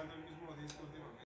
ప్రశాంత వెంకటేశ్వర తీసుకొస్తే